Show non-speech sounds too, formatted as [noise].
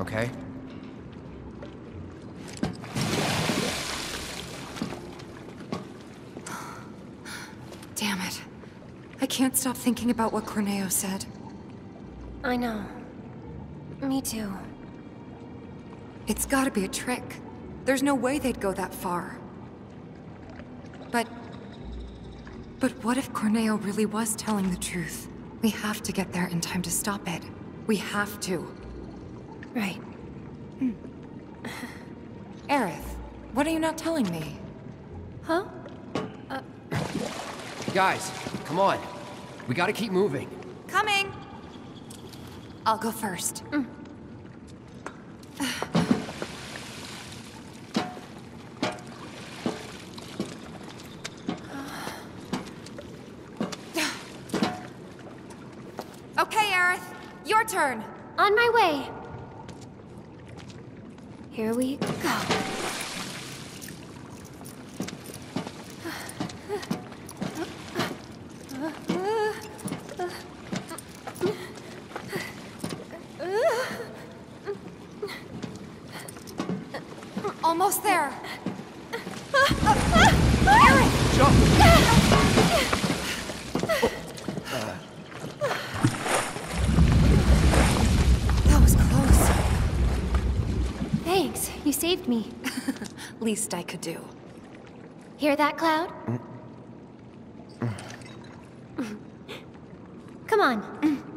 okay? Damn it. I can't stop thinking about what Corneo said. I know. Me too. It's gotta be a trick. There's no way they'd go that far. But... But what if Corneo really was telling the truth? We have to get there in time to stop it. We have to. Right. Hmm. Aerith, what are you not telling me? Huh? Uh. Guys, come on. We gotta keep moving. Coming! I'll go first. Hmm. [sighs] okay, Aerith. Your turn. On my way. Here we go. Almost there. Saved me. [laughs] Least I could do. Hear that, Cloud? Mm. Come on.